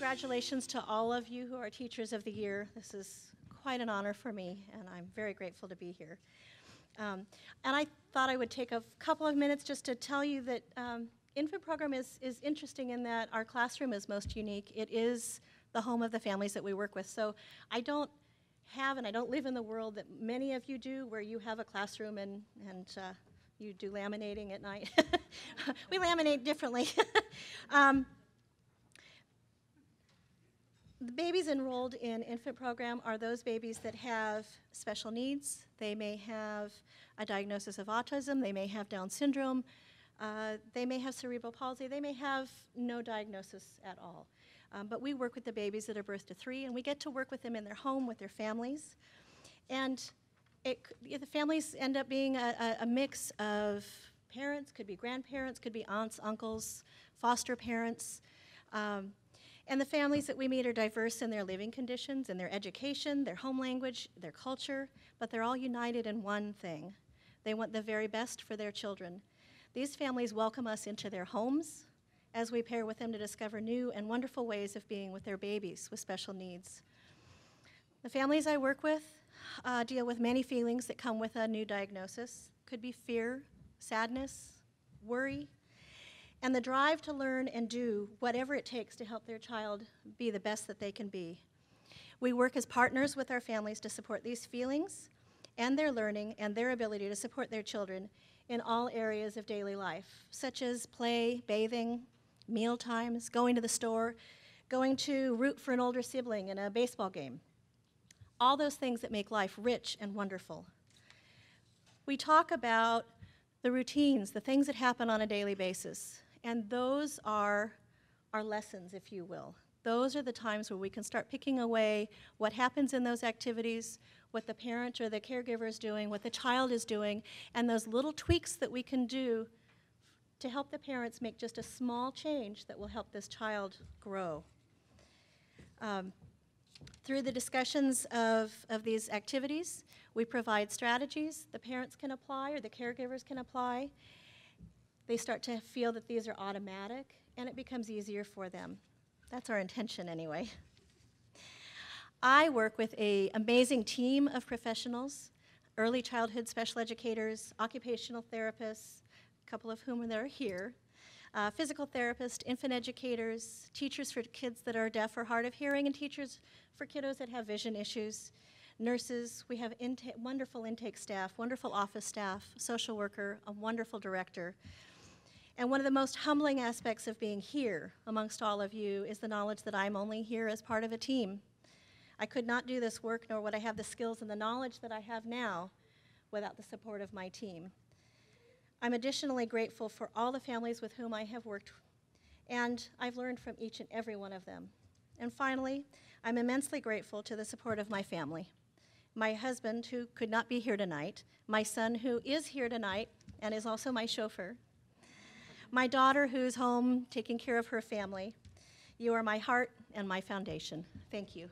congratulations to all of you who are Teachers of the Year. This is quite an honor for me, and I'm very grateful to be here. Um, and I thought I would take a couple of minutes just to tell you that um, infant program is, is interesting in that our classroom is most unique. It is the home of the families that we work with. So I don't have and I don't live in the world that many of you do where you have a classroom and, and uh, you do laminating at night. we laminate differently. um, the babies enrolled in infant program are those babies that have special needs. They may have a diagnosis of autism, they may have Down syndrome, uh, they may have cerebral palsy, they may have no diagnosis at all. Um, but we work with the babies that are birth to three, and we get to work with them in their home with their families. And it, the families end up being a, a, mix of parents, could be grandparents, could be aunts, uncles, foster parents. Um, and the families that we meet are diverse in their living conditions, in their education, their home language, their culture, but they're all united in one thing. They want the very best for their children. These families welcome us into their homes as we pair with them to discover new and wonderful ways of being with their babies with special needs. The families I work with uh, deal with many feelings that come with a new diagnosis. Could be fear, sadness, worry, and the drive to learn and do whatever it takes to help their child be the best that they can be. We work as partners with our families to support these feelings and their learning and their ability to support their children in all areas of daily life, such as play, bathing, meal times, going to the store, going to root for an older sibling in a baseball game. All those things that make life rich and wonderful. We talk about the routines, the things that happen on a daily basis, and those are our lessons, if you will. Those are the times where we can start picking away what happens in those activities, what the parent or the caregiver is doing, what the child is doing, and those little tweaks that we can do to help the parents make just a small change that will help this child grow. Um, through the discussions of, of these activities, we provide strategies the parents can apply or the caregivers can apply, they start to feel that these are automatic and it becomes easier for them. That's our intention anyway. I work with an amazing team of professionals, early childhood special educators, occupational therapists, a couple of whom are here, uh, physical therapists, infant educators, teachers for kids that are deaf or hard of hearing, and teachers for kiddos that have vision issues, nurses, we have wonderful intake staff, wonderful office staff, social worker, a wonderful director. And one of the most humbling aspects of being here amongst all of you is the knowledge that I'm only here as part of a team. I could not do this work, nor would I have the skills and the knowledge that I have now without the support of my team. I'm additionally grateful for all the families with whom I have worked, and I've learned from each and every one of them. And finally, I'm immensely grateful to the support of my family. My husband, who could not be here tonight, my son, who is here tonight and is also my chauffeur, my daughter who's home taking care of her family. You are my heart and my foundation. Thank you.